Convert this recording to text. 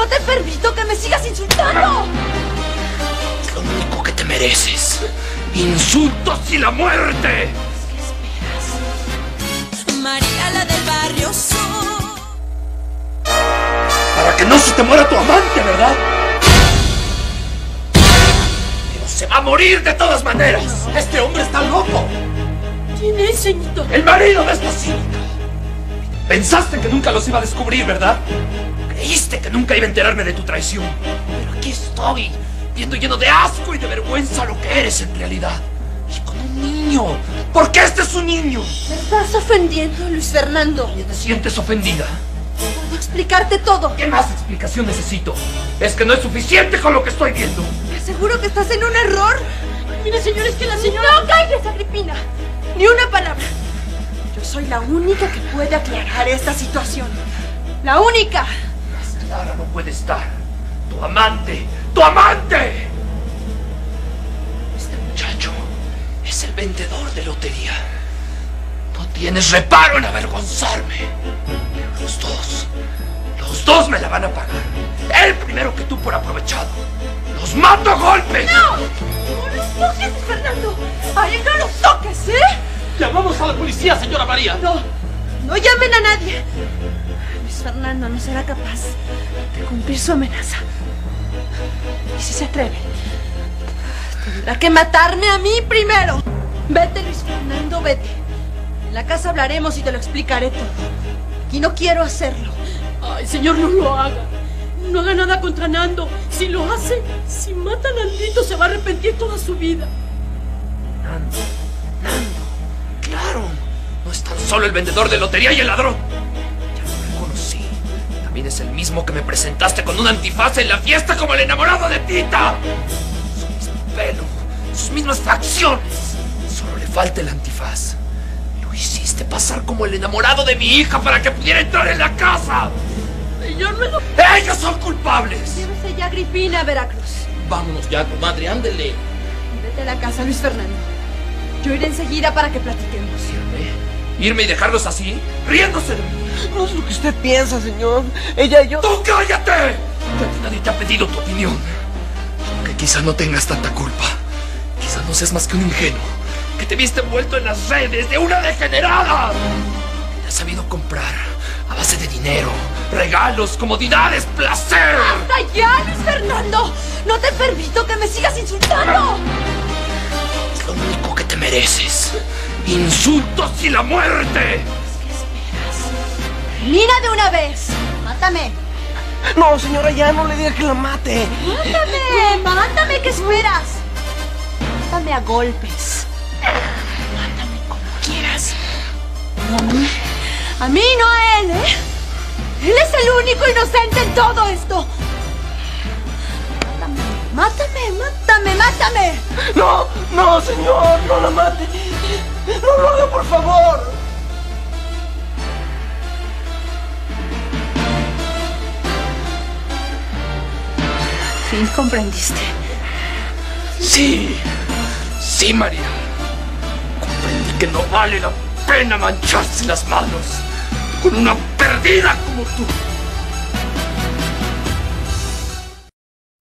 No te permito que me sigas insultando. Es lo único que te mereces. Insultos y la muerte. María la del barrio Para que no se te muera tu amante, ¿verdad? Pero se va a morir de todas maneras. Este hombre está loco. ¿Quién es, señorito? El marido de esta cínica. Pensaste que nunca los iba a descubrir, ¿verdad? Creíste que nunca iba a enterarme de tu traición. Pero aquí estoy, viendo lleno de asco y de vergüenza lo que eres en realidad. Y con un niño. Porque este es un niño. Me estás ofendiendo, Luis Fernando. ¿Y te sientes ofendida? Puedo explicarte todo. ¿Qué más explicación necesito? Es que no es suficiente con lo que estoy viendo. Te aseguro que estás en un error. Mire, señor, es que la señora... ¡No calles, Agripina! Ni una palabra. Yo soy la única que puede aclarar esta situación. ¡La única! Más clara no puede estar. Tu amante. ¡Tu amante! Este muchacho es el vendedor de lotería. No tienes reparo en avergonzarme. Pero los dos, los dos me la van a pagar. Él primero que tú por aprovechado. ¡Los mato a golpes! ¡No! ¡No los toques, Fernando! ¡A él no los toques, eh! ¡Llamamos a la policía, señora María! No, no llamen a nadie. Luis Fernando no será capaz de cumplir su amenaza. Y si se atreve, tendrá que matarme a mí primero. Vete, Luis Fernando, vete. En la casa hablaremos y te lo explicaré todo. Aquí no quiero hacerlo. Ay, señor, no lo haga. No haga nada contra Nando. Si lo hace, si mata a Nandito, se va a arrepentir toda su vida. Nando. No es tan solo el vendedor de lotería y el ladrón. Ya lo reconocí. También es el mismo que me presentaste con un antifaz en la fiesta como el enamorado de Tita. Su mismo pelo, sus mismas facciones. Solo le falta el antifaz. Lo hiciste pasar como el enamorado de mi hija para que pudiera entrar en la casa. Señor, me lo... ¡Ellos son culpables! Llévese ya a Agripina a Veracruz. Vámonos ya, comadre, ándele. Vete a la casa, Luis Fernando. Yo iré enseguida para que platiquemos. ¿Irme? ¿Irme y dejarlos así? Riéndose de mí. No es lo que usted piensa, señor. Ella y yo... ¡Tú cállate! Nadie te ha pedido tu opinión. Aunque quizá no tengas tanta culpa. Quizá no seas más que un ingenuo. Que te viste envuelto en las redes de una degenerada. Que te has sabido comprar a base de dinero, regalos, comodidades, placer. ¡Basta ya, Luis Fernando! ¡No te permito que me sigas insultando! Es lo único que te mereces. Insultos y la muerte. ¡Mira de una vez! ¡Mátame! No, señora, ya no le diga que la mate. ¡Mátame! ¡Mátame! ¿Qué esperas? Mátame a golpes. Mátame como quieras. No a mí. A mí, no a él, ¿eh? Él es el único inocente en todo esto. Mátame, mátame, mátame, mátame. No, no, señor, no la mate. No lo haga, por favor. Fin comprendiste. Sí, sí, María. Comprendí que no vale la pena mancharse las manos con una perdida como tú.